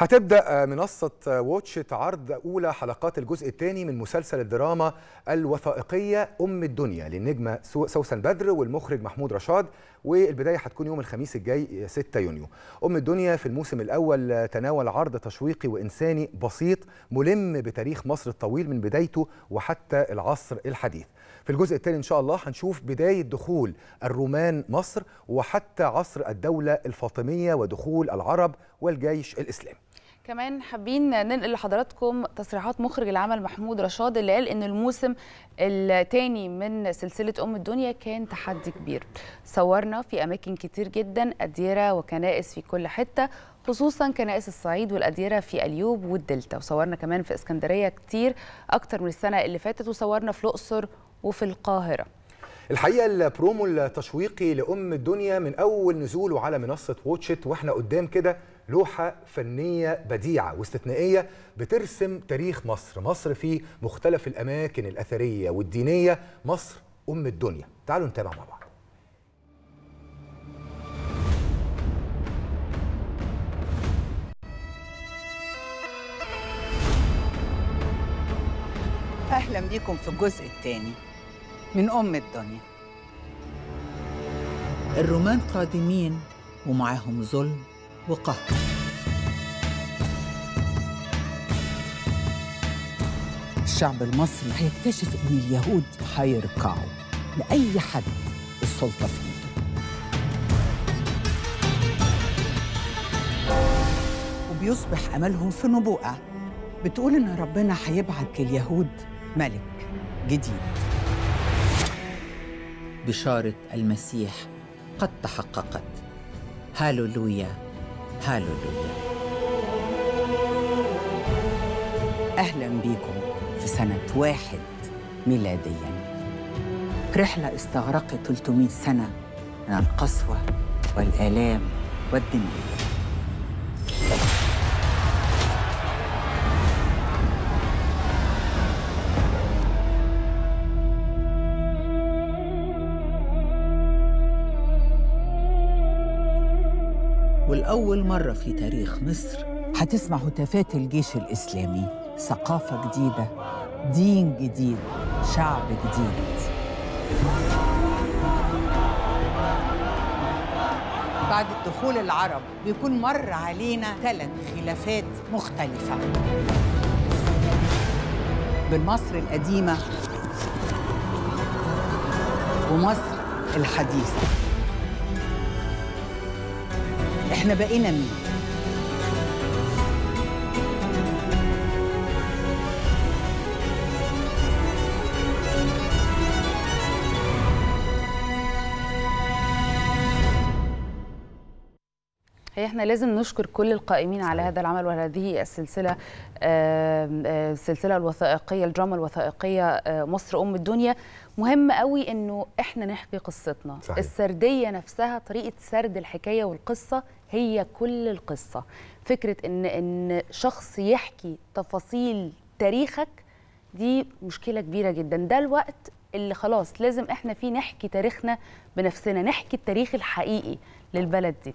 هتبدأ منصة واتشت عرض أولى حلقات الجزء الثاني من مسلسل الدراما الوثائقية أم الدنيا للنجمة سوسن بدر والمخرج محمود رشاد والبداية هتكون يوم الخميس الجاي 6 يونيو. أم الدنيا في الموسم الأول تناول عرض تشويقي وإنساني بسيط ملم بتاريخ مصر الطويل من بدايته وحتى العصر الحديث. في الجزء الثاني إن شاء الله هنشوف بداية دخول الرومان مصر وحتى عصر الدولة الفاطمية ودخول العرب والجيش الإسلامي. كمان حابين ننقل لحضراتكم تصريحات مخرج العمل محمود رشاد اللي قال إن الموسم الثاني من سلسلة أم الدنيا كان تحدي كبير. صورنا في أماكن كتير جدا أديرة وكنائس في كل حتة خصوصا كنائس الصعيد والأديرة في اليوب والدلتا. وصورنا كمان في إسكندرية كتير أكتر من السنة اللي فاتت وصورنا في الأقصر وفي القاهرة. الحقيقة البرومو التشويقي لأم الدنيا من أول نزوله على منصة واتشت وإحنا قدام كده لوحة فنية بديعة واستثنائية بترسم تاريخ مصر. مصر في مختلف الأماكن الأثرية والدينية. مصر أم الدنيا. تعالوا نتابع مع بعض. أهلا بيكم في الجزء الثاني. من أم الدنيا. الرومان قادمين ومعاهم ظلم وقهر. الشعب المصري هيكتشف إن اليهود هيركعوا لأي حد السلطة في ايده وبيصبح أملهم في نبوءه بتقول إن ربنا هيبعت لليهود ملك جديد. بشارة المسيح قد تحققت. هاللويا هاللويا. أهلا بيكم في سنة واحد ميلاديا. رحلة استغرقت 300 سنة من القسوة والآلام والدماء والأول مرة في تاريخ مصر. هتسمع هتافات الجيش الإسلامي ثقافة جديدة دين جديد شعب جديد. بعد دخول العرب بيكون مر علينا ثلاث خلافات مختلفة. بين مصر القديمة ومصر الحديثة. إحنا بقينا مين؟ هي إحنا لازم نشكر كل القائمين على هذا العمل وهذه السلسلة السلسلة الوثائقية الدراما الوثائقية مصر أم الدنيا مهم قوي إنه إحنا نحكي قصتنا صحيح. السردية نفسها طريقة سرد الحكاية والقصة هي كل القصة. فكرة إن إن شخص يحكي تفاصيل تاريخك دي مشكلة كبيرة جدا. ده الوقت اللي خلاص لازم إحنا فيه نحكي تاريخنا بنفسنا نحكي التاريخ الحقيقي للبلد دي.